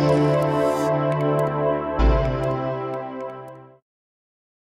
Música